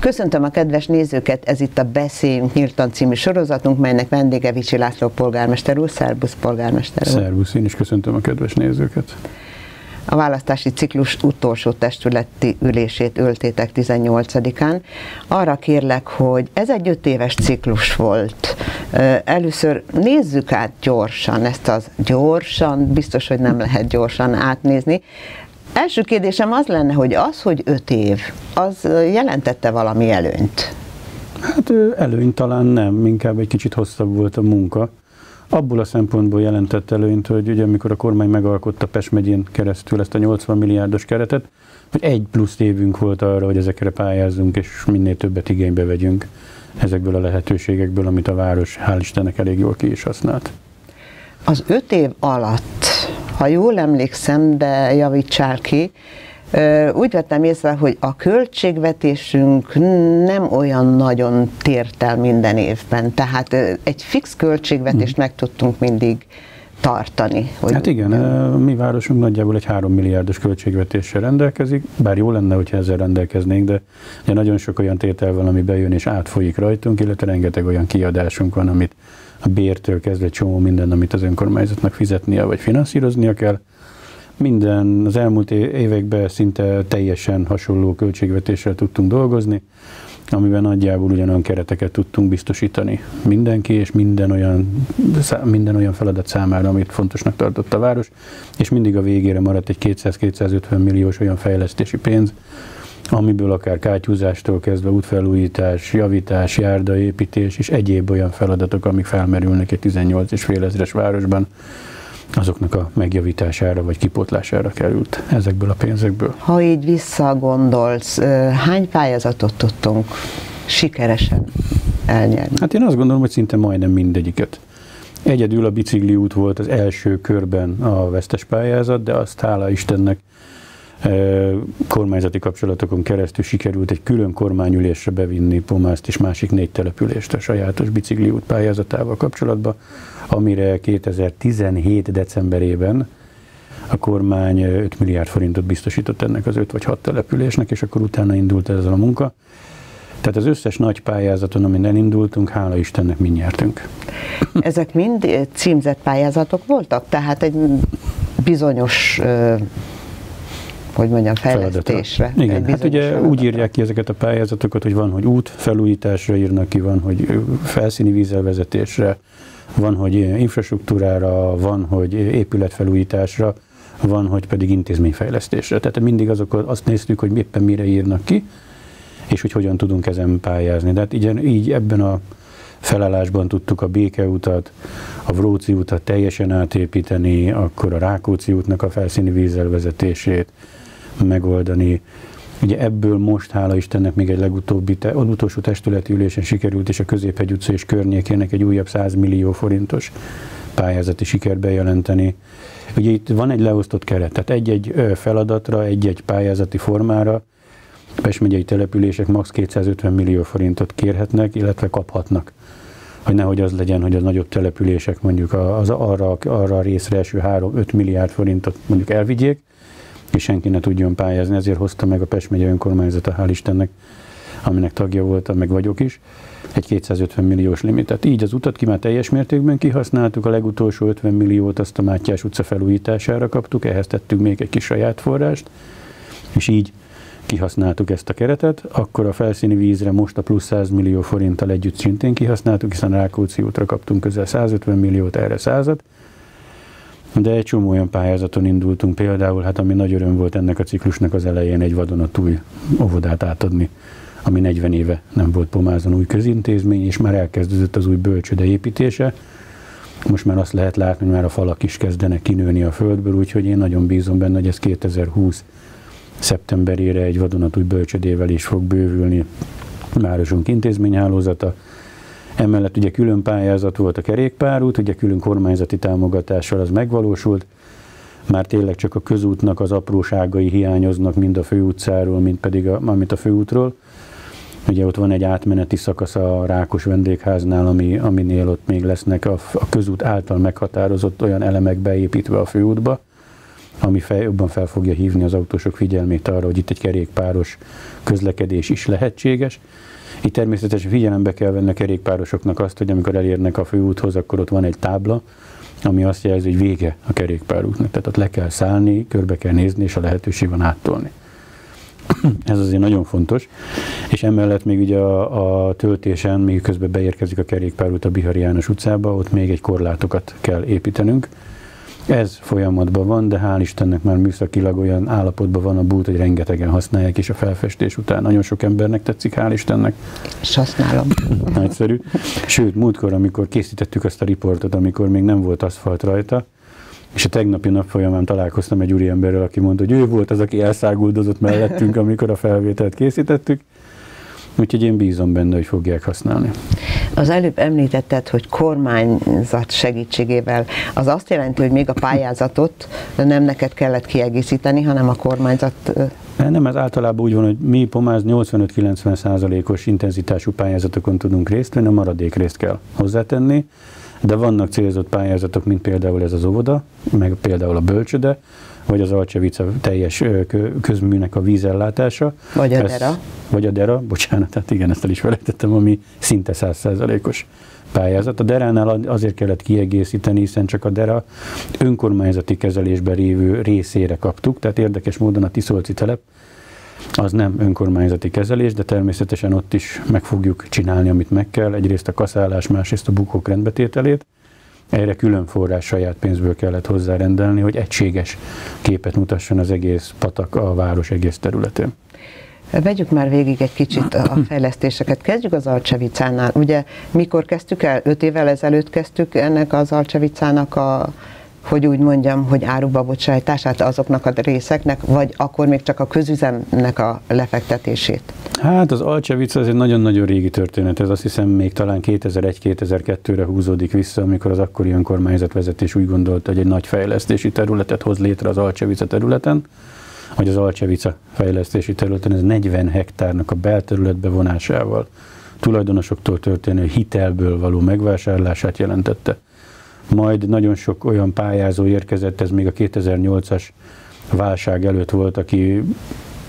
Köszöntöm a kedves nézőket, ez itt a Beszéljünk Nyíltan című sorozatunk, melynek vendége Vicsi László polgármester úr. Szerbusz polgármester úr. Szervusz, én is köszöntöm a kedves nézőket. A választási ciklus utolsó testületi ülését öltétek 18-án. Arra kérlek, hogy ez egy öt éves ciklus volt. Először nézzük át gyorsan ezt az gyorsan, biztos, hogy nem lehet gyorsan átnézni. Első kérdésem az lenne, hogy az, hogy öt év, az jelentette valami előnyt? Hát előnyt talán nem, inkább egy kicsit hosszabb volt a munka. Abból a szempontból jelentett előnyt, hogy ugye amikor a kormány megalkotta Pest megyén keresztül ezt a 80 milliárdos keretet, hogy egy plusz évünk volt arra, hogy ezekre pályázzunk, és minél többet igénybe vegyünk ezekből a lehetőségekből, amit a város hál' Istennek elég jól ki is használt. Az öt év alatt ha jól emlékszem, de javítsál ki, úgy vettem észre, hogy a költségvetésünk nem olyan nagyon tért el minden évben, tehát egy fix költségvetést hmm. meg tudtunk mindig tartani. Hogy hát igen, mi városunk nagyjából egy 3 milliárdos költségvetéssel rendelkezik, bár jó lenne, hogyha ezzel rendelkeznénk, de, de nagyon sok olyan tétel van, ami bejön és átfolyik rajtunk, illetve rengeteg olyan kiadásunk van, amit a bértől kezdve csomó minden, amit az önkormányzatnak fizetnie vagy finanszíroznia kell. Minden az elmúlt években szinte teljesen hasonló költségvetéssel tudtunk dolgozni, amiben nagyjából ugyanolyan kereteket tudtunk biztosítani mindenki, és minden olyan, minden olyan feladat számára, amit fontosnak tartott a város, és mindig a végére maradt egy 200-250 milliós olyan fejlesztési pénz, amiből akár kátyúzástól kezdve útfelújítás, javítás, járdaépítés és egyéb olyan feladatok, amik felmerülnek egy 18 és fél ezres városban, azoknak a megjavítására vagy kipotlására került ezekből a pénzekből. Ha így visszagondolsz, hány pályázatot tudtunk sikeresen elnyerni? Hát én azt gondolom, hogy szinte majdnem mindegyiket. Egyedül a bicikli út volt az első körben a vesztes pályázat, de azt hála Istennek kormányzati kapcsolatokon keresztül sikerült egy külön kormányülésre bevinni Pomászt és másik négy települést a sajátos bicikliút pályázatával kapcsolatban, amire 2017. decemberében a kormány 5 milliárd forintot biztosított ennek az 5 vagy 6 településnek, és akkor utána indult ezzel a munka. Tehát az összes nagy pályázaton, amin elindultunk, hála Istennek mind nyertünk. Ezek mind címzett pályázatok voltak? Tehát egy bizonyos hogy mondjam, fejlesztésre. Feladatra. Igen, hát ugye feladatra. úgy írják ki ezeket a pályázatokat, hogy van, hogy út felújításra írnak ki, van, hogy felszíni vízelvezetésre, van, hogy infrastruktúrára, van, hogy épületfelújításra, van, hogy pedig intézményfejlesztésre. Tehát mindig azok, azt néztük, hogy éppen mire írnak ki, és hogy hogyan tudunk ezen pályázni. De hát így, így ebben a felállásban tudtuk a Békeutat, a Vróci utat teljesen átépíteni, akkor a Rákóczi útnak a felszíni vízelvezetését, megoldani. Ugye ebből most, hála Istennek, még egy legutóbbi, te, az utolsó testületi ülésen sikerült, és a Középhegy utca és környékének egy újabb 100 millió forintos pályázati sikert bejelenteni. Ugye itt van egy leosztott keret, tehát egy-egy feladatra, egy-egy pályázati formára Pest megyei települések max. 250 millió forintot kérhetnek, illetve kaphatnak. Hogy nehogy az legyen, hogy a nagyobb települések mondjuk az, arra, arra a részre első 3-5 milliárd forintot mondjuk elvigyék, és senki ne tudjon pályázni. Ezért hozta meg a Pest megye önkormányzata, hál' Istennek, aminek tagja voltam, meg vagyok is, egy 250 milliós limitet. Így az utat ki már teljes mértékben kihasználtuk, a legutolsó 50 milliót azt a Mátyás utca felújítására kaptuk, ehhez tettünk még egy kis saját forrást, és így kihasználtuk ezt a keretet, akkor a felszíni vízre most a plusz 100 millió forinttal együtt szintén kihasználtuk, hiszen Rákóczi útra kaptunk közel 150 milliót, erre százat, de egy csomó olyan pályázaton indultunk például, hát ami nagy öröm volt ennek a ciklusnak az elején egy vadonatúj óvodát átadni, ami 40 éve nem volt Pomázon új közintézmény, és már elkezdődött az új bölcsöde építése. Most már azt lehet látni, hogy már a falak is kezdenek kinőni a földből, úgyhogy én nagyon bízom benne, hogy ez 2020 szeptemberére egy vadonatúj bölcsödével is fog bővülni városunk intézményhálózata, Emellett ugye külön pályázat volt a kerékpárút, ugye külön kormányzati támogatással az megvalósult, már tényleg csak a közútnak az apróságai hiányoznak, mind a főutcáról, mind pedig a, mint a főútról. Ugye ott van egy átmeneti szakasz a Rákos vendégháznál, ami, aminél ott még lesznek a, a közút által meghatározott olyan elemek beépítve a főútba, ami fel, jobban fel fogja hívni az autósok figyelmét arra, hogy itt egy kerékpáros közlekedés is lehetséges. Itt természetesen figyelembe kell venni a kerékpárosoknak azt, hogy amikor elérnek a főúthoz, akkor ott van egy tábla, ami azt jelzi, hogy vége a kerékpárútnak. Tehát ott le kell szállni, körbe kell nézni, és a lehetőség van áttolni. Ez azért nagyon fontos. És emellett még ugye a, a töltésen, még közben beérkezik a kerékpárút a Bihari János utcába, ott még egy korlátokat kell építenünk. Ez folyamatban van, de hál' Istennek már műszakilag olyan állapotban van a bút, hogy rengetegen használják, és a felfestés után nagyon sok embernek tetszik, hál' Istennek. És használom. Nagyszerű. Sőt, múltkor, amikor készítettük azt a riportot, amikor még nem volt aszfalt rajta, és a tegnapi nap folyamán találkoztam egy úriemberrel, aki mondta, hogy ő volt az, aki elszáguldozott mellettünk, amikor a felvételt készítettük. Úgyhogy én bízom benne, hogy fogják használni. Az előbb említetted, hogy kormányzat segítségével. Az azt jelenti, hogy még a pályázatot nem neked kellett kiegészíteni, hanem a kormányzat... Nem, ez általában úgy van, hogy mi Pomáz 85-90 százalékos intenzitású pályázatokon tudunk részt venni, a maradék részt kell hozzátenni de vannak célzott pályázatok, mint például ez az óvoda, meg például a bölcsöde, vagy az Alcsevica teljes közműnek a vízellátása. Vagy a DERA. Vagy a DERA, bocsánat, hát igen, ezt el is felejtettem, ami szinte százszerzalékos pályázat. A DERA-nál azért kellett kiegészíteni, hiszen csak a DERA önkormányzati kezelésben révő részére kaptuk, tehát érdekes módon a Tiszolci telep az nem önkormányzati kezelés, de természetesen ott is meg fogjuk csinálni, amit meg kell. Egyrészt a kaszálás, másrészt a bukók rendbetételét. Erre külön forrás saját pénzből kellett hozzárendelni, hogy egységes képet mutasson az egész patak a város egész területén. Vegyük már végig egy kicsit a fejlesztéseket. Kezdjük az Alcsevicánál. Ugye mikor kezdtük el? Öt évvel ezelőtt kezdtük ennek az Alcsevicának a hogy úgy mondjam, hogy áruba bocsájtását azoknak a részeknek, vagy akkor még csak a közüzemnek a lefektetését? Hát az Alcsevic az egy nagyon-nagyon régi történet, ez azt hiszem még talán 2001-2002-re húzódik vissza, amikor az akkori önkormányzat vezetés úgy gondolta, hogy egy nagy fejlesztési területet hoz létre az Alcsevica területen, hogy az Alcsevica fejlesztési területen ez 40 hektárnak a belterületbe vonásával tulajdonosoktól történő hitelből való megvásárlását jelentette majd nagyon sok olyan pályázó érkezett, ez még a 2008-as válság előtt volt, aki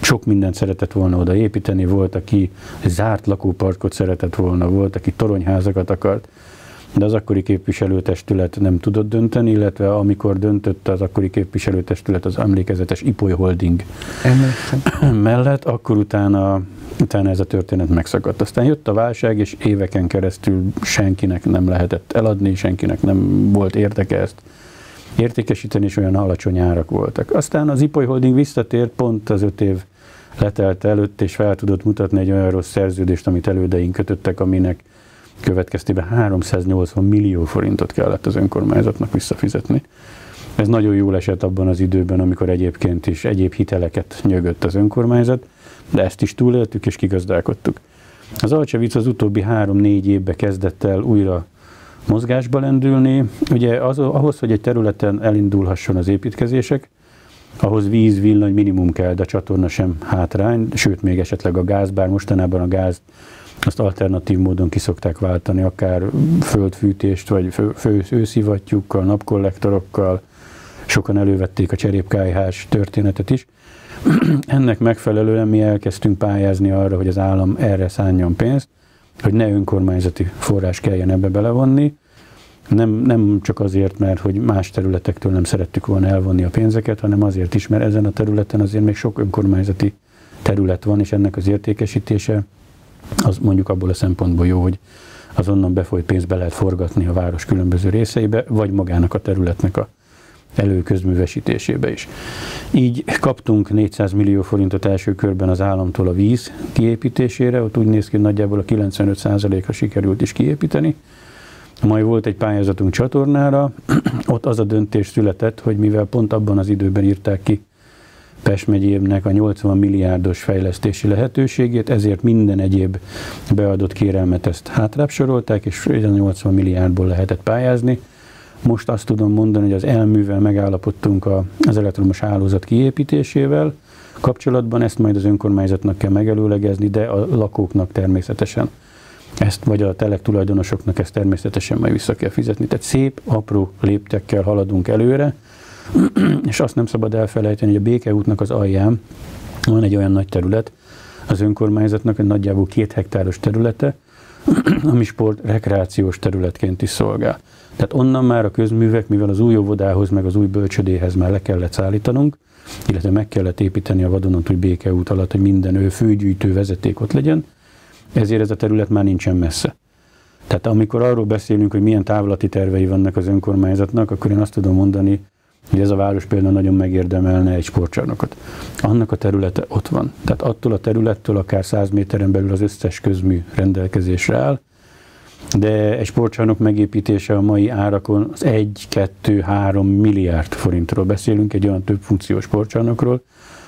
sok mindent szeretett volna oda építeni, volt, aki zárt lakóparkot szeretett volna, volt, aki toronyházakat akart, de az akkori képviselőtestület nem tudott dönteni, illetve amikor döntött az akkori képviselőtestület az emlékezetes Ipoly Holding Emlékszem. mellett, akkor utána utána ez a történet megszakadt. Aztán jött a válság, és éveken keresztül senkinek nem lehetett eladni, senkinek nem volt érdeke ezt értékesíteni, és olyan alacsony árak voltak. Aztán az Ipoly Holding visszatért pont az öt év letelt előtt, és fel tudott mutatni egy olyan rossz szerződést, amit elődeink kötöttek, aminek következtében 380 millió forintot kellett az önkormányzatnak visszafizetni. Ez nagyon jól esett abban az időben, amikor egyébként is egyéb hiteleket nyögött az önkormányzat, de ezt is túléltük és kigazdálkodtuk. Az Alcsevic az utóbbi három-négy évbe kezdett el újra mozgásba lendülni. Ugye az, ahhoz, hogy egy területen elindulhasson az építkezések, ahhoz víz, villany minimum kell, de a csatorna sem hátrány, sőt még esetleg a gáz, bár mostanában a gáz azt alternatív módon kiszokták váltani, akár földfűtést, vagy fő, fő, őszivattyúkkal, napkollektorokkal, sokan elővették a cserépkályhás történetet is. Ennek megfelelően mi elkezdtünk pályázni arra, hogy az állam erre szálljon pénzt, hogy ne önkormányzati forrás kelljen ebbe belevonni, nem, nem csak azért, mert hogy más területektől nem szerettük volna elvonni a pénzeket, hanem azért is, mert ezen a területen azért még sok önkormányzati terület van, és ennek az értékesítése az mondjuk abból a szempontból jó, hogy az onnan befolyt pénzt be lehet forgatni a város különböző részeibe, vagy magának a területnek a előközművesítésébe is. Így kaptunk 400 millió forintot első körben az államtól a víz kiépítésére, ott úgy néz ki, hogy nagyjából a 95%-a sikerült is kiépíteni. Majd volt egy pályázatunk csatornára, ott az a döntés született, hogy mivel pont abban az időben írták ki Pest megyének a 80 milliárdos fejlesztési lehetőségét, ezért minden egyéb beadott kérelmet ezt hátrább sorolták, és 80 milliárdból lehetett pályázni. Most azt tudom mondani, hogy az elművel megállapodtunk az elektromos hálózat kiépítésével kapcsolatban, ezt majd az önkormányzatnak kell megelőlegezni, de a lakóknak természetesen ezt, vagy a telek tulajdonosoknak ezt természetesen majd vissza kell fizetni. Tehát szép, apró léptekkel haladunk előre, és azt nem szabad elfelejteni, hogy a Békeútnak az alján van egy olyan nagy terület, az önkormányzatnak egy nagyjából két hektáros területe, ami sport rekreációs területként is szolgál. Tehát onnan már a közművek, mivel az új óvodához, meg az új bölcsödéhez már le kellett szállítanunk, illetve meg kellett építeni a vadonatúj békeút alatt, hogy minden ő főgyűjtő vezeték ott legyen, ezért ez a terület már nincsen messze. Tehát amikor arról beszélünk, hogy milyen távlati tervei vannak az önkormányzatnak, akkor én azt tudom mondani, hogy ez a város például nagyon megérdemelne egy sportcsarnokot. Annak a területe ott van. Tehát attól a területtől akár 100 méteren belül az összes közmű rendelkezésre áll, de egy sportcsarnok megépítése a mai árakon az 1-2-3 milliárd forintról beszélünk, egy olyan több funkciós sportcsarnokról,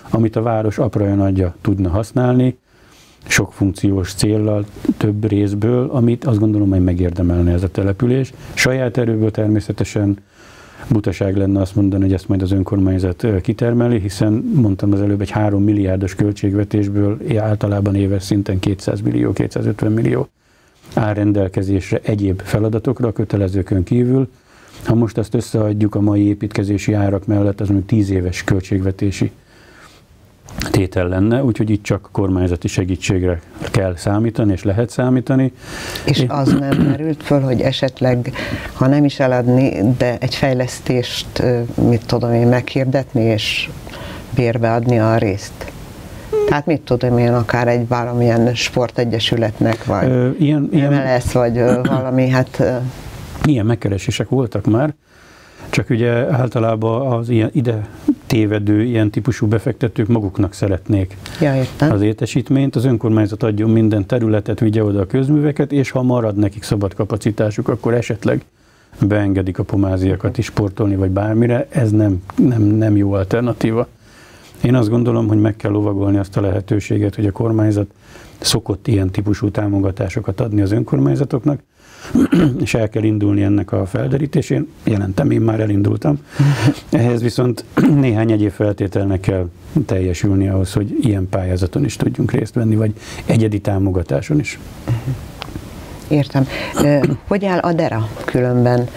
amit a város apraja nagyja tudna használni, sok funkciós céllal, több részből, amit azt gondolom, hogy megérdemelne ez a település. Saját erőből természetesen butaság lenne azt mondani, hogy ezt majd az önkormányzat kitermeli, hiszen mondtam az előbb egy 3 milliárdos költségvetésből általában éves szinten 200 millió, 250 millió áll rendelkezésre egyéb feladatokra kötelezőkön kívül. Ha most ezt összeadjuk a mai építkezési árak mellett, az mondjuk 10 éves költségvetési tétel lenne, úgyhogy itt csak kormányzati segítségre kell számítani, és lehet számítani. És Én... az nem merült föl, hogy esetleg, ha nem is eladni, de egy fejlesztést, mit tudom én, meghirdetni, és bérbe adni a részt? Tehát mit tudom én, akár egy valamilyen sportegyesületnek, vagy Ö, ilyen, ilyen, MLS, vagy valami, hát... Ilyen megkeresések voltak már, csak ugye általában az ilyen ide tévedő ilyen típusú befektetők maguknak szeretnék ja, az értesítményt. Az önkormányzat adjon minden területet, vigye oda a közműveket, és ha marad nekik szabad kapacitásuk, akkor esetleg beengedik a pomáziakat is sportolni, vagy bármire. Ez nem, nem, nem jó alternatíva. Én azt gondolom, hogy meg kell lovagolni azt a lehetőséget, hogy a kormányzat szokott ilyen típusú támogatásokat adni az önkormányzatoknak, és el kell indulni ennek a felderítésén. Jelentem, én már elindultam. Ehhez viszont néhány egyéb feltételnek kell teljesülni ahhoz, hogy ilyen pályázaton is tudjunk részt venni, vagy egyedi támogatáson is. Értem. Hogy áll a DERA különben?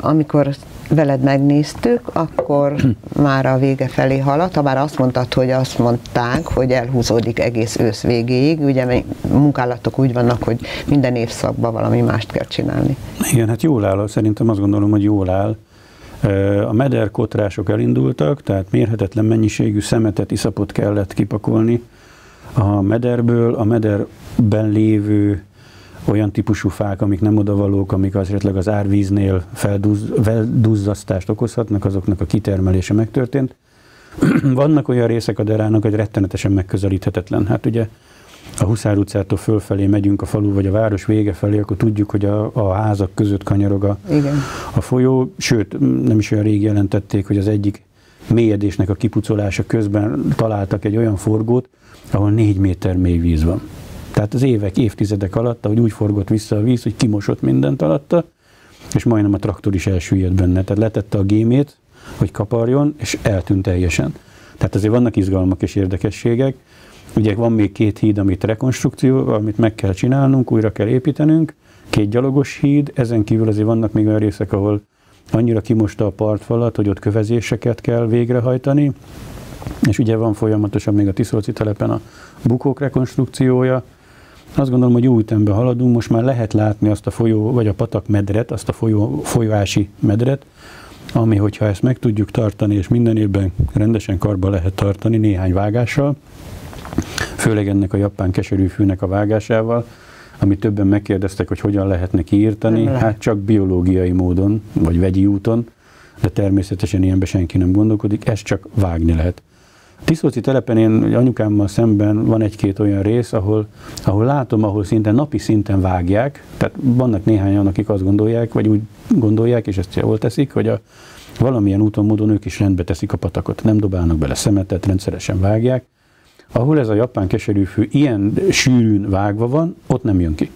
Amikor veled megnéztük, akkor már a vége felé haladt, bár azt mondtad, hogy azt mondták, hogy elhúzódik egész ősz végéig, ugye munkálatok úgy vannak, hogy minden évszakban valami mást kell csinálni. Igen, hát jól áll, szerintem azt gondolom, hogy jól áll. A mederkotrások elindultak, tehát mérhetetlen mennyiségű szemetet, iszapot kellett kipakolni a mederből, a mederben lévő olyan típusú fák, amik nem odavalók, amik esetleg az árvíznél felduzzasztást okozhatnak, azoknak a kitermelése megtörtént. Vannak olyan részek a derának, hogy rettenetesen megközelíthetetlen. Hát ugye a Huszár utcától fölfelé megyünk a falu vagy a város vége felé, akkor tudjuk, hogy a, a házak között kanyarog a, Igen. a folyó. Sőt, nem is olyan rég jelentették, hogy az egyik mélyedésnek a kipucolása közben találtak egy olyan forgót, ahol négy méter mély víz van. Tehát az évek, évtizedek alatt, ahogy úgy forgott vissza a víz, hogy kimosott mindent alatta, és majdnem a traktor is elsüllyedt benne. Tehát letette a gémét, hogy kaparjon, és eltűnt teljesen. Tehát azért vannak izgalmak és érdekességek. Ugye van még két híd, amit rekonstrukció, amit meg kell csinálnunk, újra kell építenünk, két gyalogos híd, ezen kívül azért vannak még olyan részek, ahol annyira kimosta a partfalat, hogy ott kövezéseket kell végrehajtani, és ugye van folyamatosan még a Tiszolci telepen a bukók rekonstrukciója, azt gondolom, hogy jó ütemben haladunk, most már lehet látni azt a folyó, vagy a patak medret, azt a folyó, folyási medret, ami, hogyha ezt meg tudjuk tartani, és minden évben rendesen karba lehet tartani néhány vágással, főleg ennek a japán keserűfűnek a vágásával, amit többen megkérdeztek, hogy hogyan lehetne kiírtani, hát csak biológiai módon, vagy vegyi úton, de természetesen ilyenben senki nem gondolkodik, ezt csak vágni lehet. Tiszolci telepen én anyukámmal szemben van egy-két olyan rész, ahol, ahol látom, ahol szinte napi szinten vágják, tehát vannak néhányan, akik azt gondolják, vagy úgy gondolják, és ezt jól teszik, hogy a, valamilyen úton, módon ők is rendbe teszik a patakot, nem dobálnak bele szemetet, rendszeresen vágják. Ahol ez a japán keserűfű ilyen sűrűn vágva van, ott nem jön ki.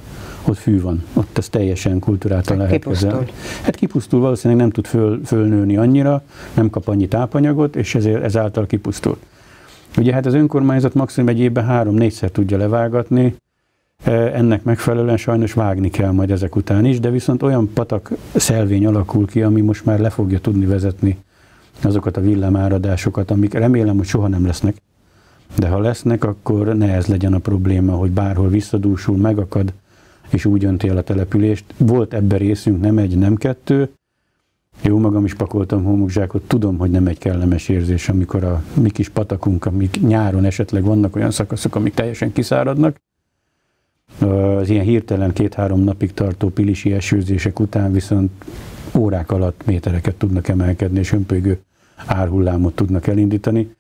Ott fű van, ott ez teljesen kultúráltan hát lehet kezelni. Hát kipusztul, valószínűleg nem tud föl, fölnőni annyira, nem kap annyi tápanyagot, és ezért ezáltal kipusztul. Ugye hát az önkormányzat maximum egy évben három-négyszer tudja levágatni, e, ennek megfelelően sajnos vágni kell majd ezek után is, de viszont olyan patak szelvény alakul ki, ami most már le fogja tudni vezetni azokat a villámáradásokat, amik remélem, hogy soha nem lesznek, de ha lesznek, akkor ne ez legyen a probléma, hogy bárhol visszadúsul, megakad, és úgy önti el a települést. Volt ebben részünk, nem egy, nem kettő. Jó magam is pakoltam homokzsákot, tudom, hogy nem egy kellemes érzés, amikor a mi kis patakunk, amik nyáron esetleg vannak olyan szakaszok, amik teljesen kiszáradnak, az ilyen hirtelen két-három napig tartó pilisi esőzések után viszont órák alatt métereket tudnak emelkedni, és hömpölygő árhullámot tudnak elindítani.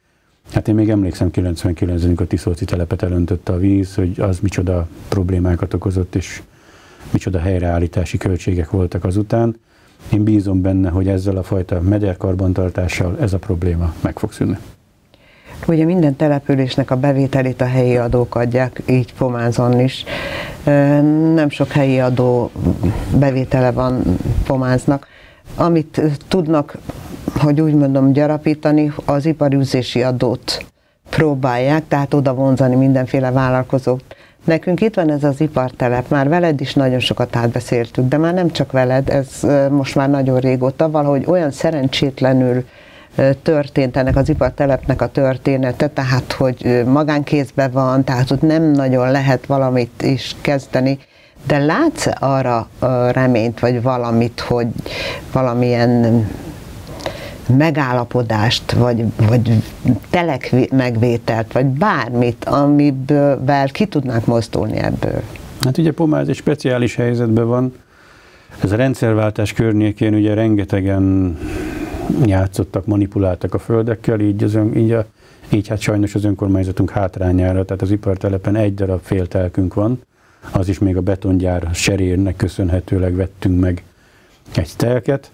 Hát én még emlékszem 99-ben, a Tiszolci telepet elöntötte a víz, hogy az micsoda problémákat okozott, és micsoda helyreállítási költségek voltak azután. Én bízom benne, hogy ezzel a fajta mederkarbantartással ez a probléma meg fog szűnni. Ugye minden településnek a bevételét a helyi adók adják, így Pomázon is. Nem sok helyi adó bevétele van Pomáznak. Amit tudnak, hogy úgy mondom, gyarapítani, az iparűzési adót próbálják, tehát oda vonzani mindenféle vállalkozót. Nekünk itt van ez az ipartelep, már veled is nagyon sokat átbeszéltük, de már nem csak veled, ez most már nagyon régóta, valahogy olyan szerencsétlenül történt ennek az ipartelepnek a története, tehát hogy magánkézben van, tehát ott nem nagyon lehet valamit is kezdeni, de látsz arra reményt, vagy valamit, hogy valamilyen megállapodást, vagy, vagy telek megvételt, vagy bármit, amivel ki tudnánk mozdulni ebből? Hát ugye Pomáz egy speciális helyzetben van. Ez a rendszerváltás környékén ugye rengetegen játszottak, manipuláltak a földekkel, így, az ön, így, a, így hát sajnos az önkormányzatunk hátrányára, tehát az ipartelepen egy darab féltelkünk van, az is még a betongyár serérnek köszönhetőleg vettünk meg egy telket.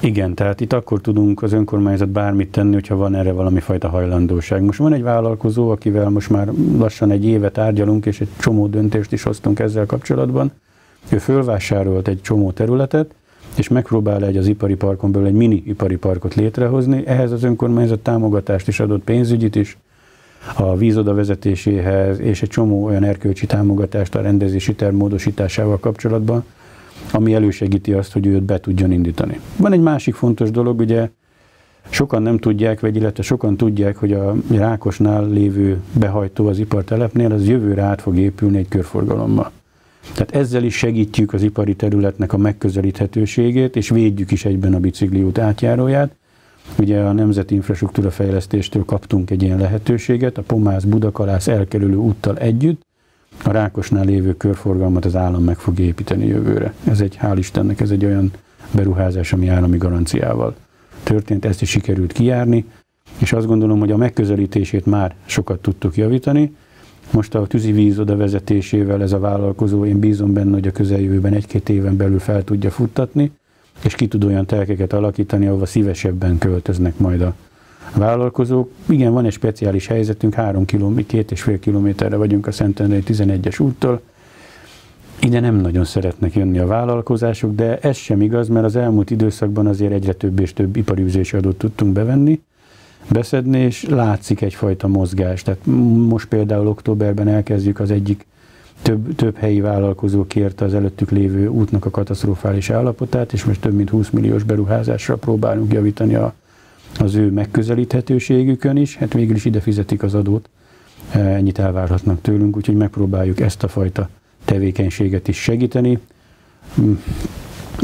Igen, tehát itt akkor tudunk az önkormányzat bármit tenni, hogyha van erre valami fajta hajlandóság. Most van egy vállalkozó, akivel most már lassan egy évet tárgyalunk, és egy csomó döntést is hoztunk ezzel kapcsolatban. Ő fölvásárolt egy csomó területet, és megpróbál egy az ipari parkon belül egy mini ipari parkot létrehozni. Ehhez az önkormányzat támogatást is adott, pénzügyit is, a vízoda vezetéséhez, és egy csomó olyan erkölcsi támogatást a rendezési terv módosításával kapcsolatban, ami elősegíti azt, hogy őt be tudjon indítani. Van egy másik fontos dolog, ugye sokan nem tudják, vagy illetve sokan tudják, hogy a Rákosnál lévő behajtó az ipartelepnél, az jövőre át fog épülni egy körforgalommal. Tehát ezzel is segítjük az ipari területnek a megközelíthetőségét, és védjük is egyben a bicikliút átjáróját. Ugye a Nemzeti Infrastruktúra Fejlesztéstől kaptunk egy ilyen lehetőséget, a Pomász Budakalász elkerülő úttal együtt, a Rákosnál lévő körforgalmat az állam meg fog építeni jövőre. Ez egy, hál' Istennek, ez egy olyan beruházás, ami állami garanciával történt, ezt is sikerült kijárni, és azt gondolom, hogy a megközelítését már sokat tudtuk javítani, most a tűzivíz oda vezetésével ez a vállalkozó, én bízom benne, hogy a közeljövőben egy-két éven belül fel tudja futtatni, és ki tud olyan telkeket alakítani, ahova szívesebben költöznek majd a vállalkozók. Igen, van egy speciális helyzetünk, három kilométer, két és fél kilométerre vagyunk a Szentendrei 11-es úttól. Ide nem nagyon szeretnek jönni a vállalkozások, de ez sem igaz, mert az elmúlt időszakban azért egyre több és több iparűzési adót tudtunk bevenni, beszedni, és látszik egyfajta mozgás. Tehát most például októberben elkezdjük az egyik több, több helyi vállalkozó kérte az előttük lévő útnak a katasztrofális állapotát, és most több mint 20 milliós beruházásra próbálunk javítani a, az ő megközelíthetőségükön is. Hát végül is ide fizetik az adót, e, ennyit elvárhatnak tőlünk, úgyhogy megpróbáljuk ezt a fajta tevékenységet is segíteni.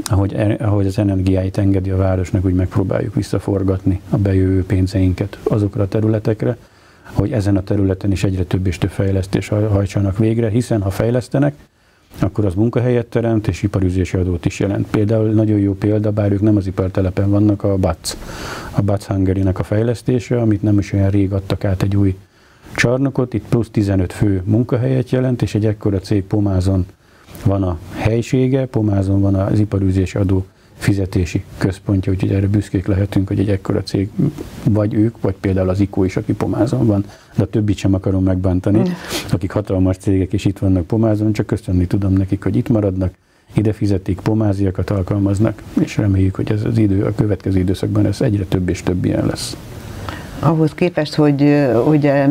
Ahogy, e, ahogy az energiáit engedi a városnak, úgy megpróbáljuk visszaforgatni a bejövő pénzeinket azokra a területekre, hogy ezen a területen is egyre több és több fejlesztés hajtsanak végre, hiszen ha fejlesztenek, akkor az munkahelyet teremt, és iparüzési adót is jelent. Például nagyon jó példa, bár ők nem az ipartelepen vannak, a BAC, a BAC hungary a fejlesztése, amit nem is olyan rég adtak át egy új csarnokot, itt plusz 15 fő munkahelyet jelent, és egy ekkora cég Pomázon van a helysége, Pomázon van az iparűzési adó fizetési központja, úgyhogy erre büszkék lehetünk, hogy egy ekkora cég, vagy ők, vagy például az IKO is, aki Pomázon van, de a többit sem akarom megbántani, mm. akik hatalmas cégek és itt vannak Pomázon, csak köszönni tudom nekik, hogy itt maradnak, ide fizetik, pomáziakat alkalmaznak, és reméljük, hogy ez az idő, a következő időszakban ez egyre több és több ilyen lesz. Ahhoz képest, hogy ugye,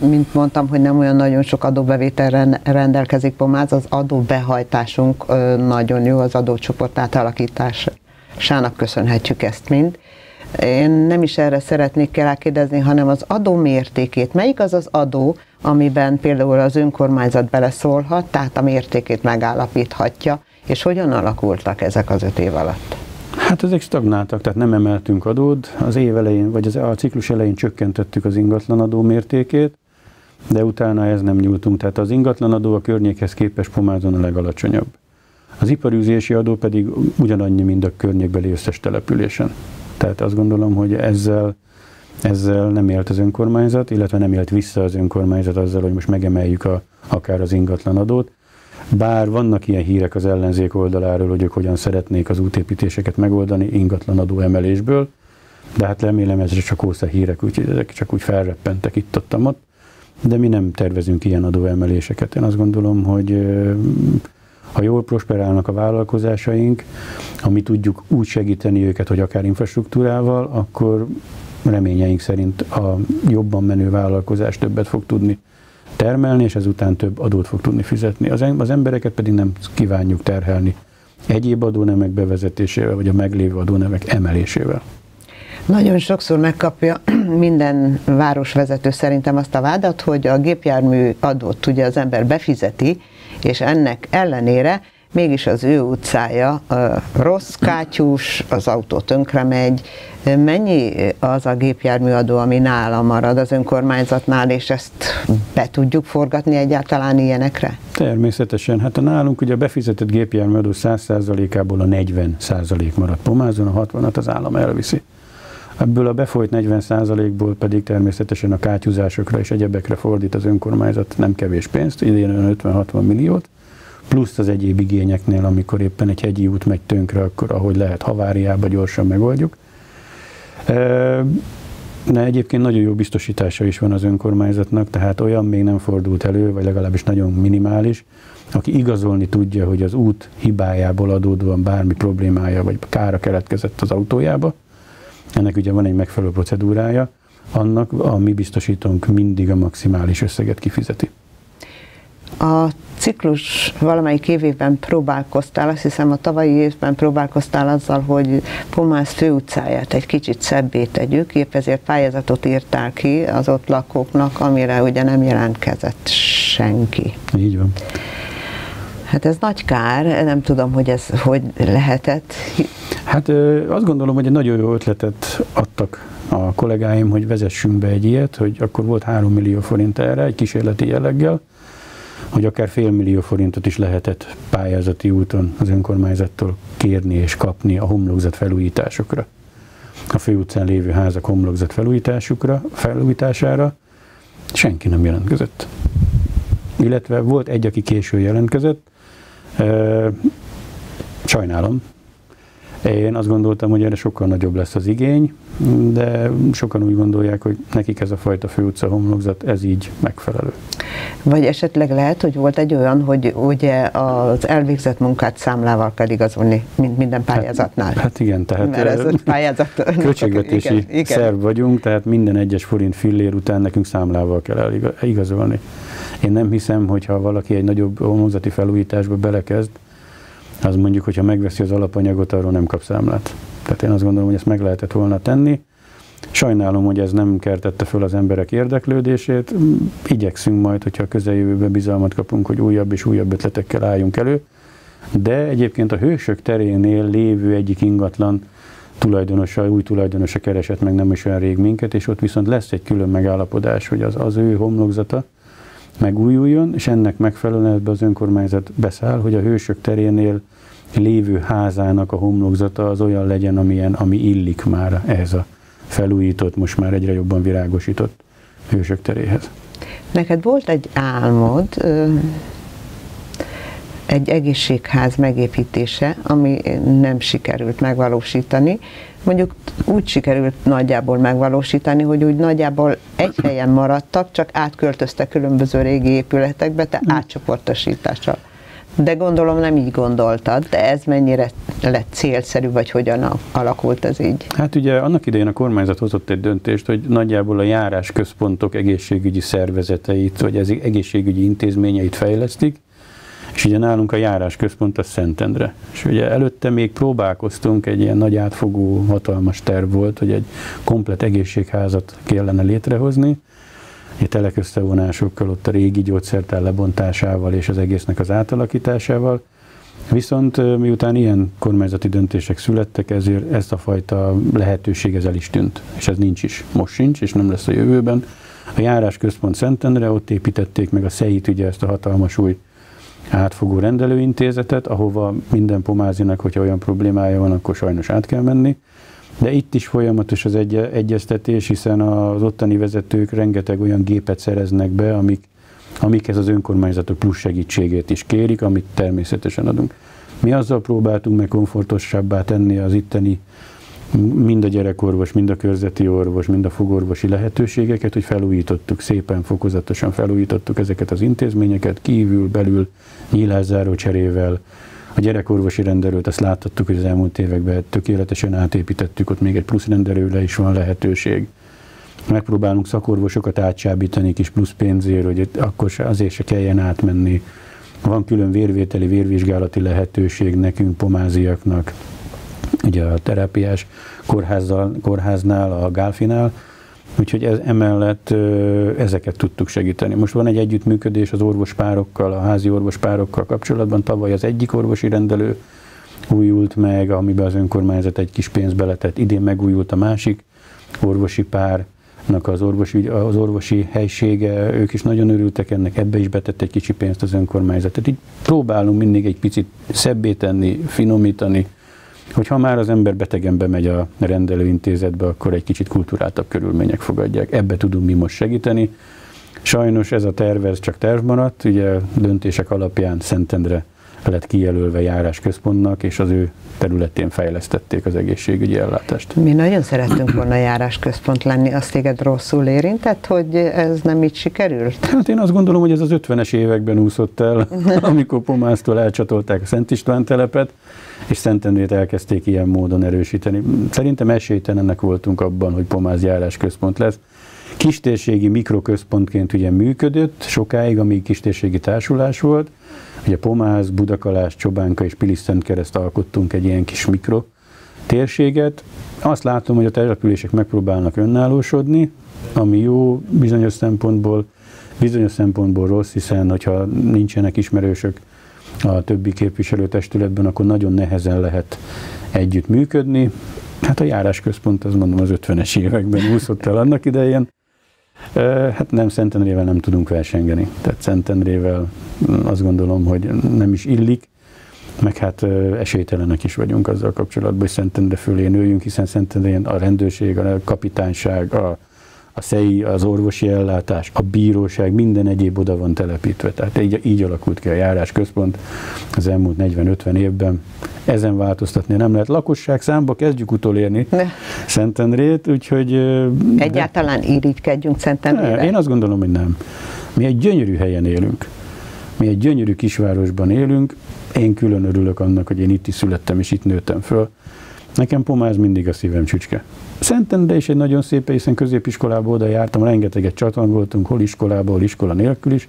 mint mondtam, hogy nem olyan nagyon sok adóbevétel rendelkezik Pomáz, az adóbehajtásunk nagyon jó, az adócsoport átalakításának köszönhetjük ezt mind. én nem is erre szeretnék rákérdezni, hanem az adó mértékét. Melyik az az adó, amiben például az önkormányzat beleszólhat, tehát a mértékét megállapíthatja, és hogyan alakultak ezek az öt év alatt? Hát ezek stagnáltak, tehát nem emeltünk adót. Az év elején, vagy az, a ciklus elején csökkentettük az ingatlan adó mértékét, de utána ez nem nyúltunk. Tehát az ingatlan adó a környékhez képest pomázon a legalacsonyabb. Az iparűzési adó pedig ugyanannyi, mint a környékbeli összes településen. Tehát azt gondolom, hogy ezzel, ezzel nem élt az önkormányzat, illetve nem élt vissza az önkormányzat azzal, hogy most megemeljük a, akár az ingatlan adót. Bár vannak ilyen hírek az ellenzék oldaláról, hogy ők hogyan szeretnék az útépítéseket megoldani ingatlan adó emelésből, de hát remélem ezre csak ósza hírek, úgyhogy ezek csak úgy felreppentek itt ott, ott. De mi nem tervezünk ilyen adóemeléseket. Én azt gondolom, hogy ha jól prosperálnak a vállalkozásaink, ha mi tudjuk úgy segíteni őket, hogy akár infrastruktúrával, akkor reményeink szerint a jobban menő vállalkozás többet fog tudni termelni, és ezután több adót fog tudni fizetni. Az embereket pedig nem kívánjuk terhelni egyéb adónemek bevezetésével, vagy a meglévő adónemek emelésével. Nagyon sokszor megkapja minden városvezető szerintem azt a vádat, hogy a gépjármű adót ugye az ember befizeti, és ennek ellenére mégis az ő utcája rossz, kátyús, az autó tönkre megy. Mennyi az a gépjárműadó, ami nála marad az önkormányzatnál, és ezt be tudjuk forgatni egyáltalán ilyenekre? Természetesen. Hát a nálunk ugye a befizetett gépjárműadó 100%-ából a 40% marad pomázon, a 60-at az állam elviszi. Ebből a befolyt 40%-ból pedig természetesen a kátyúzásokra és egyebekre fordít az önkormányzat nem kevés pénzt, idén 50-60 milliót, plusz az egyéb igényeknél, amikor éppen egy hegyi út megy tönkre, akkor ahogy lehet haváriába gyorsan megoldjuk. De egyébként nagyon jó biztosítása is van az önkormányzatnak, tehát olyan még nem fordult elő, vagy legalábbis nagyon minimális, aki igazolni tudja, hogy az út hibájából adódóan bármi problémája vagy kára keletkezett az autójába, ennek ugye van egy megfelelő procedúrája, annak a mi biztosítónk mindig a maximális összeget kifizeti. A ciklus valamelyik évében próbálkoztál, azt hiszem a tavalyi évben próbálkoztál azzal, hogy Pomász főutcáját egy kicsit szebbé tegyük, épp ezért pályázatot írtál ki az ott lakóknak, amire ugye nem jelentkezett senki. Így van. Hát ez nagy kár, nem tudom, hogy ez hogy lehetett. Hát azt gondolom, hogy egy nagyon jó ötletet adtak a kollégáim, hogy vezessünk be egy ilyet, hogy akkor volt 3 millió forint erre, egy kísérleti jelleggel, hogy akár fél millió forintot is lehetett pályázati úton az önkormányzattól kérni és kapni a homlokzat felújításokra. A főutcán lévő házak homlokzat felújításukra, felújítására senki nem jelentkezett. Illetve volt egy, aki késő jelentkezett, sajnálom, én azt gondoltam, hogy erre sokkal nagyobb lesz az igény, de sokan úgy gondolják, hogy nekik ez a fajta főutca homlokzat, ez így megfelelő. Vagy esetleg lehet, hogy volt egy olyan, hogy ugye az elvégzett munkát számlával kell igazolni, mint minden hát- pályázatnál. Hát, hát igen, tehát Mert ez a pályázat... költségvetési igen, igen. szerv vagyunk, tehát minden egyes forint fillér után nekünk számlával kell igazolni. Én nem hiszem, hogy ha valaki egy nagyobb homlokzati felújításba belekezd, az mondjuk, hogyha megveszi az alapanyagot, arról nem kap számlát. Tehát én azt gondolom, hogy ezt meg lehetett volna tenni. Sajnálom, hogy ez nem kertette föl az emberek érdeklődését. Igyekszünk majd, hogyha a közeljövőben bizalmat kapunk, hogy újabb és újabb ötletekkel álljunk elő. De egyébként a hősök terénél lévő egyik ingatlan tulajdonosa, új tulajdonosa keresett meg nem is olyan rég minket, és ott viszont lesz egy külön megállapodás, hogy az, az ő homlokzata megújuljon, és ennek megfelelően ebbe az önkormányzat beszáll, hogy a hősök terénél lévő házának a homlokzata az olyan legyen, amilyen, ami illik már ehhez a felújított, most már egyre jobban virágosított hősök teréhez. Neked volt egy álmod, egy egészségház megépítése, ami nem sikerült megvalósítani. Mondjuk úgy sikerült nagyjából megvalósítani, hogy úgy nagyjából egy helyen maradtak, csak átköltöztek különböző régi épületekbe, te mm. átcsoportosítással. De gondolom nem így gondoltad, de ez mennyire lett célszerű, vagy hogyan alakult ez így? Hát ugye annak idején a kormányzat hozott egy döntést, hogy nagyjából a járás központok egészségügyi szervezeteit, vagy ez egészségügyi intézményeit fejlesztik, És ugye nálunk a járásközpont a Szentendre. És ugye előtte még próbálkoztunk, egy ilyen nagy átfogó, hatalmas terv volt, hogy egy komplet egészségházat kellene létrehozni, egy telekösztevonásokkal, ott a régi gyógyszertár lebontásával és az egésznek az átalakításával. Viszont miután ilyen kormányzati döntések születtek, ezért ezt a fajta lehetőség ez el is tűnt. És ez nincs is. Most sincs, és nem lesz a jövőben. A járásközpont Szentendre, ott építették meg a SZEIT, ugye ezt a hatalmas új átfogó rendelőintézetet, ahova minden pomázinak, hogyha olyan problémája van, akkor sajnos át kell menni. De itt is folyamatos az egy- egyeztetés, hiszen az ottani vezetők rengeteg olyan gépet szereznek be, amik, amikhez az önkormányzatok plusz segítségét is kérik, amit természetesen adunk. Mi azzal próbáltunk meg komfortosabbá tenni az itteni mind a gyerekorvos, mind a körzeti orvos, mind a fogorvosi lehetőségeket, hogy felújítottuk, szépen fokozatosan felújítottuk ezeket az intézményeket, kívül, belül, nyílászáró cserével, a gyerekorvosi rendelőt azt láthattuk, hogy az elmúlt években tökéletesen átépítettük, ott még egy plusz rendelőre is van lehetőség. Megpróbálunk szakorvosokat átsábítani kis plusz pénzért, hogy akkor se, azért se kelljen átmenni. Van külön vérvételi, vérvizsgálati lehetőség nekünk, pomáziaknak, ugye a terápiás kórházzal, kórháznál, a Gálfinál, úgyhogy ez, emellett ezeket tudtuk segíteni. Most van egy együttműködés az orvospárokkal, a házi orvospárokkal kapcsolatban. Tavaly az egyik orvosi rendelő újult meg, amiben az önkormányzat egy kis pénzt beletett. Idén megújult a másik orvosi pár, az orvosi, az orvosi helysége, ők is nagyon örültek ennek, ebbe is betett egy kicsi pénzt az önkormányzat. Tehát így próbálunk mindig egy picit szebbé tenni, finomítani, hogy ha már az ember betegen bemegy a rendelőintézetbe, akkor egy kicsit kulturáltabb körülmények fogadják. Ebbe tudunk mi most segíteni. Sajnos ez a terv, ez csak terv maradt, ugye döntések alapján Szentendre lett kijelölve járásközpontnak, és az ő területén fejlesztették az egészségügyi ellátást. Mi nagyon szerettünk volna járásközpont lenni, azt téged rosszul érintett, hogy ez nem így sikerült? Hát én azt gondolom, hogy ez az 50-es években úszott el, amikor Pomásztól elcsatolták a Szent István telepet, és Szentendrét elkezdték ilyen módon erősíteni. Szerintem esélytelennek voltunk abban, hogy Pomáz járásközpont lesz. Kistérségi mikroközpontként ugye működött sokáig, amíg kistérségi társulás volt, Ugye Pomáz, Budakalás, Csobánka és Pilisztent kereszt alkottunk egy ilyen kis mikro térséget. Azt látom, hogy a települések megpróbálnak önállósodni, ami jó bizonyos szempontból, bizonyos szempontból rossz, hiszen hogyha nincsenek ismerősök a többi képviselőtestületben, akkor nagyon nehezen lehet együtt működni. Hát a járásközpont, az mondom, az 50-es években úszott el annak idején. Hát nem Szentendrével nem tudunk versengeni. Tehát Szentendrével azt gondolom, hogy nem is illik, meg hát esélytelenek is vagyunk azzal kapcsolatban, hogy Szentendre fölé nőjünk, hiszen Szentendrén a rendőrség, a kapitányság, a, a SZEI, az orvosi ellátás, a bíróság, minden egyéb oda van telepítve. Tehát így, így alakult ki a járásközpont az elmúlt 40-50 évben. Ezen változtatni nem lehet. Lakosság számba kezdjük utolérni ne. Szentendrét, úgyhogy... Egyáltalán de... irigykedjünk Szentendrére? Én azt gondolom, hogy nem. Mi egy gyönyörű helyen élünk. Mi egy gyönyörű kisvárosban élünk. Én külön örülök annak, hogy én itt is születtem és itt nőttem föl. Nekem Pomáz mindig a szívem csücske. Szentendre is egy nagyon szép, hiszen középiskolába oda jártam, rengeteget csatangoltunk, hol iskolába, hol iskola nélkül is,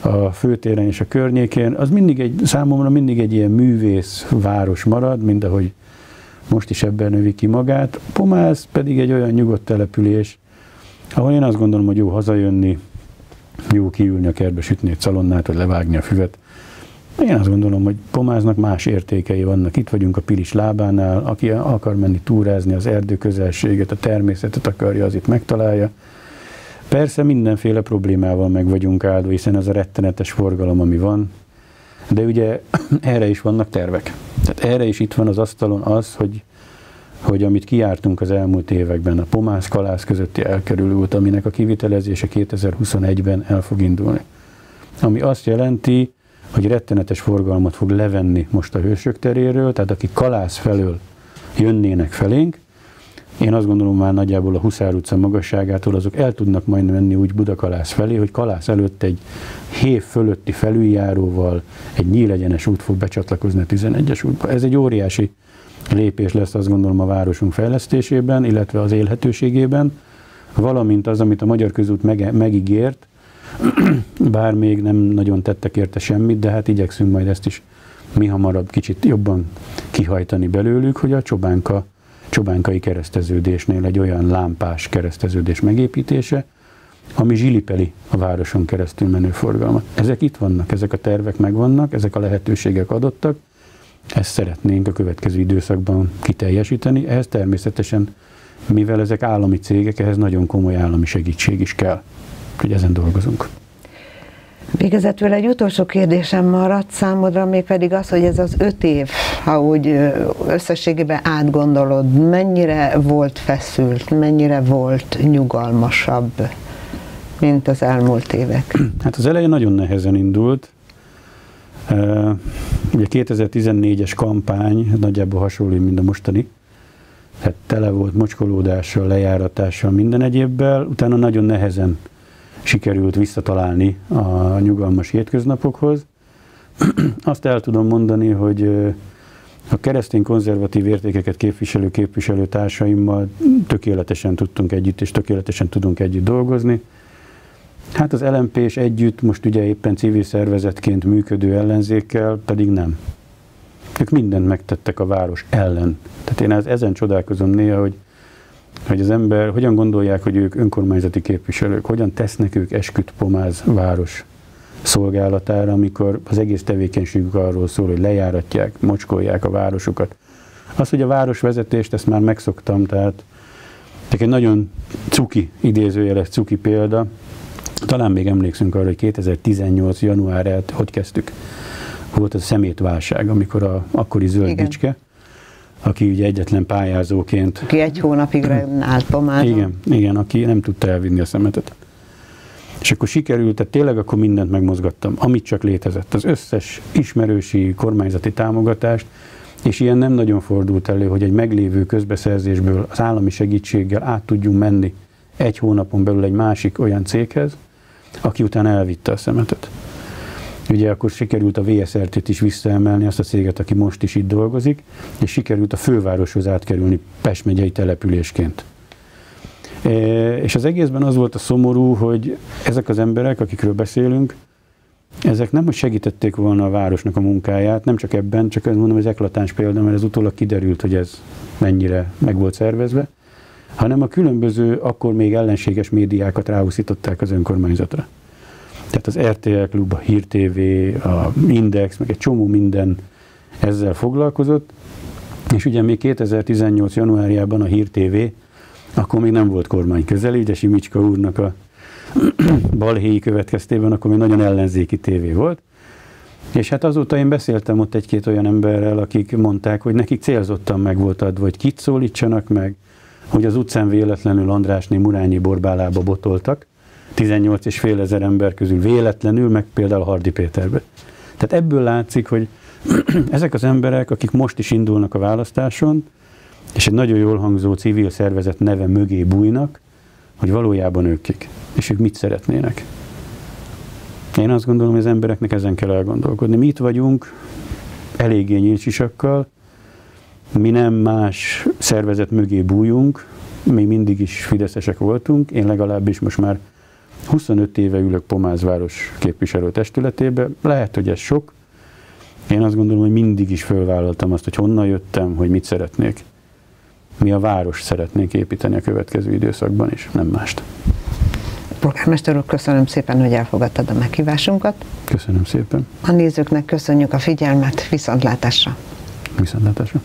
a főtéren és a környékén. Az mindig egy, számomra mindig egy ilyen művész város marad, mint ahogy most is ebben növi ki magát. Pomáz pedig egy olyan nyugodt település, ahol én azt gondolom, hogy jó hazajönni, jó kiülni a kertbe, sütni egy szalonnát, vagy levágni a füvet. Én azt gondolom, hogy Pomáznak más értékei vannak. Itt vagyunk a Pilis lábánál, aki akar menni túrázni az erdő közelséget, a természetet akarja, az itt megtalálja. Persze mindenféle problémával meg vagyunk áldva, hiszen ez a rettenetes forgalom, ami van, de ugye erre is vannak tervek. Tehát erre is itt van az asztalon az, hogy, hogy amit kiártunk az elmúlt években, a Pomász-Kalász közötti elkerülő út, aminek a kivitelezése 2021-ben el fog indulni. Ami azt jelenti, hogy rettenetes forgalmat fog levenni most a hősök teréről, tehát akik Kalász felől jönnének felénk, én azt gondolom már nagyjából a Huszár utca magasságától azok el tudnak majd menni úgy Budakalász felé, hogy Kalász előtt egy hév fölötti felüljáróval egy nyílegyenes út fog becsatlakozni a 11-es útba. Ez egy óriási lépés lesz azt gondolom a városunk fejlesztésében, illetve az élhetőségében, valamint az, amit a Magyar Közút megígért, bár még nem nagyon tettek érte semmit, de hát igyekszünk majd ezt is mi hamarabb kicsit jobban kihajtani belőlük, hogy a csobánka, csobánkai kereszteződésnél egy olyan lámpás kereszteződés megépítése, ami zsilipeli a városon keresztül menő forgalmat. Ezek itt vannak, ezek a tervek megvannak, ezek a lehetőségek adottak, ezt szeretnénk a következő időszakban kiteljesíteni, ehhez természetesen, mivel ezek állami cégek, ehhez nagyon komoly állami segítség is kell, hogy ezen dolgozunk. Végezetül egy utolsó kérdésem maradt számodra, mégpedig az, hogy ez az öt év, ha úgy összességében átgondolod, mennyire volt feszült, mennyire volt nyugalmasabb, mint az elmúlt évek? Hát az elején nagyon nehezen indult. Ugye 2014-es kampány nagyjából hasonló, mint a mostani. Hát tele volt mocskolódással, lejáratással, minden egyébbel. Utána nagyon nehezen sikerült visszatalálni a nyugalmas hétköznapokhoz. Azt el tudom mondani, hogy a keresztény konzervatív értékeket képviselő képviselőtársaimmal tökéletesen tudtunk együtt, és tökéletesen tudunk együtt dolgozni. Hát az lmp és együtt most ugye éppen civil szervezetként működő ellenzékkel pedig nem. Ők mindent megtettek a város ellen. Tehát én ezen csodálkozom néha, hogy hogy az ember, hogyan gondolják, hogy ők önkormányzati képviselők, hogyan tesznek ők esküt pomáz város szolgálatára, amikor az egész tevékenységük arról szól, hogy lejáratják, mocskolják a városukat. Az, hogy a városvezetést, ezt már megszoktam, tehát egy nagyon cuki, idézőjeles cuki példa, talán még emlékszünk arra, hogy 2018. januárját hogy kezdtük. Volt az a szemétválság, amikor a akkori zöldbicske, aki ugye egyetlen pályázóként... Aki egy hónapig állt pomádon. Igen, igen, aki nem tudta elvinni a szemetet. És akkor sikerült, tehát tényleg akkor mindent megmozgattam, amit csak létezett. Az összes ismerősi kormányzati támogatást, és ilyen nem nagyon fordult elő, hogy egy meglévő közbeszerzésből az állami segítséggel át tudjunk menni egy hónapon belül egy másik olyan céghez, aki utána elvitte a szemetet. Ugye akkor sikerült a VSRT-t is visszaemelni, azt a céget, aki most is itt dolgozik, és sikerült a fővároshoz átkerülni Pest megyei településként. E, és az egészben az volt a szomorú, hogy ezek az emberek, akikről beszélünk, ezek nem, hogy segítették volna a városnak a munkáját, nem csak ebben, csak mondom, ez eklatáns példa, mert ez utólag kiderült, hogy ez mennyire meg volt szervezve, hanem a különböző, akkor még ellenséges médiákat ráúszították az önkormányzatra. Tehát az RTL Klub, a Hír TV, a Index, meg egy csomó minden ezzel foglalkozott, és ugye még 2018. januárjában a Hír TV, akkor még nem volt kormány közeli, de Simicska úrnak a balhéi következtében akkor még nagyon ellenzéki tévé volt, és hát azóta én beszéltem ott egy-két olyan emberrel, akik mondták, hogy nekik célzottan meg volt adva, hogy kit szólítsanak meg, hogy az utcán véletlenül Andrásné Murányi borbálába botoltak, 18 és fél ezer ember közül véletlenül, meg például Hardi Péterbe. Tehát ebből látszik, hogy ezek az emberek, akik most is indulnak a választáson, és egy nagyon jól hangzó civil szervezet neve mögé bújnak, hogy valójában ők kik, és ők mit szeretnének. Én azt gondolom, hogy az embereknek ezen kell elgondolkodni. Mi itt vagyunk, eléggé nyílcsisakkal, mi nem más szervezet mögé bújunk, mi mindig is fideszesek voltunk, én legalábbis most már 25 éve ülök Pomázváros képviselő testületébe, lehet, hogy ez sok. Én azt gondolom, hogy mindig is fölvállaltam azt, hogy honnan jöttem, hogy mit szeretnék. Mi a város szeretnénk építeni a következő időszakban, és nem mást. Polgármester úr, köszönöm szépen, hogy elfogadtad a meghívásunkat. Köszönöm szépen. A nézőknek köszönjük a figyelmet, viszontlátásra. Viszontlátásra.